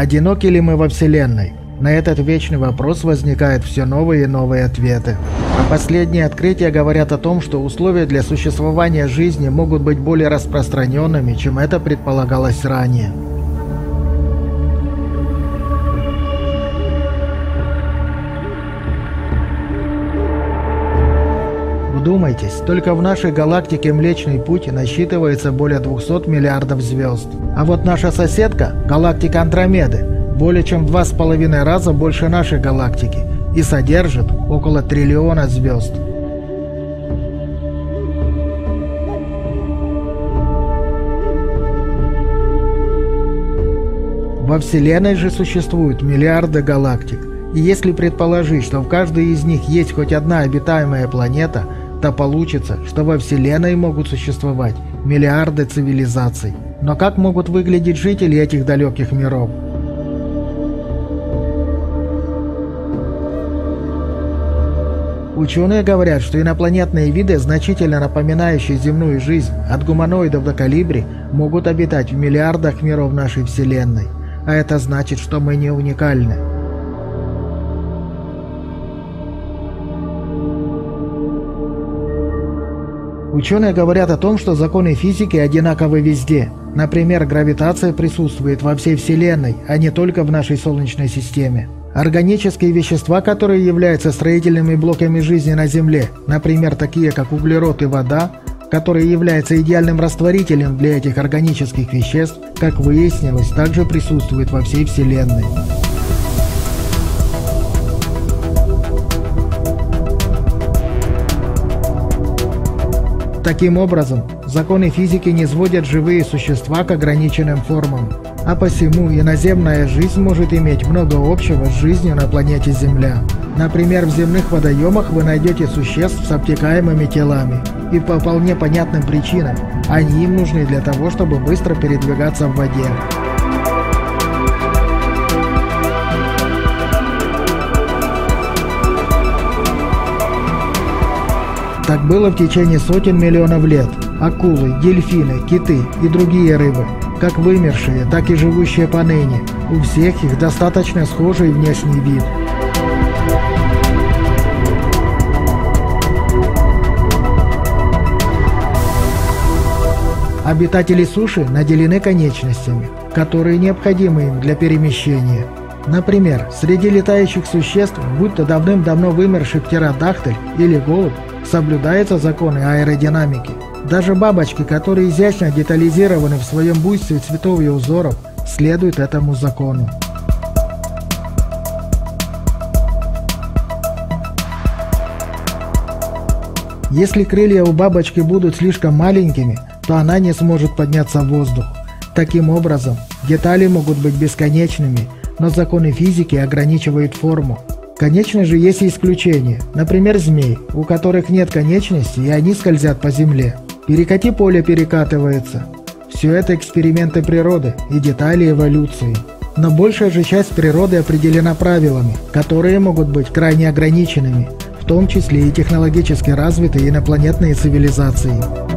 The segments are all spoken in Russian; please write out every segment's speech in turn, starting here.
Одиноки ли мы во Вселенной? На этот вечный вопрос возникают все новые и новые ответы. А последние открытия говорят о том, что условия для существования жизни могут быть более распространенными, чем это предполагалось ранее. Вдумайтесь, только в нашей галактике Млечный Путь насчитывается более 200 миллиардов звезд. А вот наша соседка, галактика Андромеды, более чем в два с половиной раза больше нашей галактики и содержит около триллиона звезд. Во Вселенной же существуют миллиарды галактик, и если предположить, что в каждой из них есть хоть одна обитаемая планета, то получится, что во Вселенной могут существовать миллиарды цивилизаций. Но как могут выглядеть жители этих далеких миров? Ученые говорят, что инопланетные виды, значительно напоминающие земную жизнь, от гуманоидов до калибри, могут обитать в миллиардах миров нашей Вселенной. А это значит, что мы не уникальны. Ученые говорят о том, что законы физики одинаковы везде. Например, гравитация присутствует во всей Вселенной, а не только в нашей Солнечной системе. Органические вещества, которые являются строительными блоками жизни на Земле, например, такие как углерод и вода, которые являются идеальным растворителем для этих органических веществ, как выяснилось, также присутствуют во всей Вселенной. Таким образом, законы физики не сводят живые существа к ограниченным формам а посему иноземная жизнь может иметь много общего с жизнью на планете Земля. Например, в земных водоемах вы найдете существ с обтекаемыми телами. И по вполне понятным причинам. Они им нужны для того, чтобы быстро передвигаться в воде. Так было в течение сотен миллионов лет. Акулы, дельфины, киты и другие рыбы как вымершие, так и живущие поныне. У всех их достаточно схожий внешний вид. Обитатели суши наделены конечностями, которые необходимы им для перемещения. Например, среди летающих существ, будь то давным-давно вымерший птеродактиль или голубь, соблюдаются законы аэродинамики. Даже бабочки, которые изящно детализированы в своем буйстве цветов и узоров, следуют этому закону. Если крылья у бабочки будут слишком маленькими, то она не сможет подняться в воздух. Таким образом, детали могут быть бесконечными, но законы физики ограничивают форму. Конечно же, есть и исключения. Например, змей, у которых нет конечностей, и они скользят по земле. Перекати поле перекатывается. Все это эксперименты природы и детали эволюции. Но большая же часть природы определена правилами, которые могут быть крайне ограниченными, в том числе и технологически развитые инопланетные цивилизации.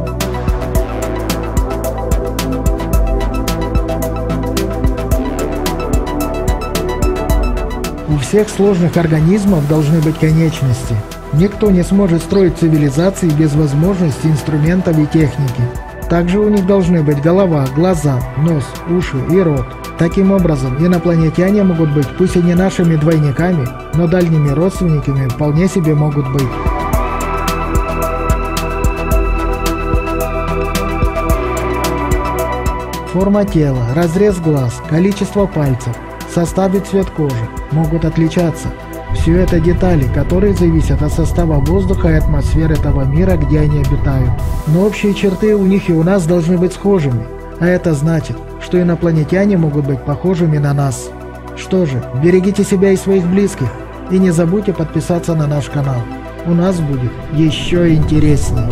У всех сложных организмов должны быть конечности – Никто не сможет строить цивилизации без возможности инструментов и техники. Также у них должны быть голова, глаза, нос, уши и рот. Таким образом, инопланетяне могут быть пусть и не нашими двойниками, но дальними родственниками вполне себе могут быть. Форма тела, разрез глаз, количество пальцев, состав и цвет кожи могут отличаться – все это детали, которые зависят от состава воздуха и атмосферы этого мира, где они обитают. Но общие черты у них и у нас должны быть схожими. А это значит, что инопланетяне могут быть похожими на нас. Что же, берегите себя и своих близких. И не забудьте подписаться на наш канал. У нас будет еще интереснее.